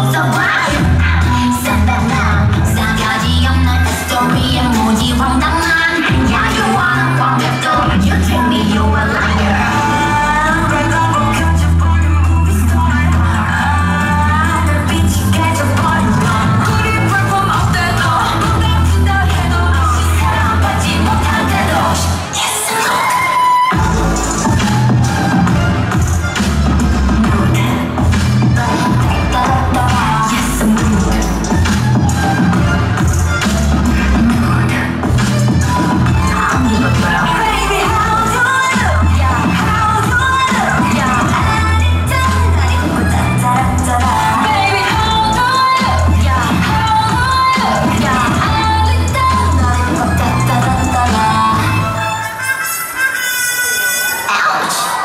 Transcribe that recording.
of the out.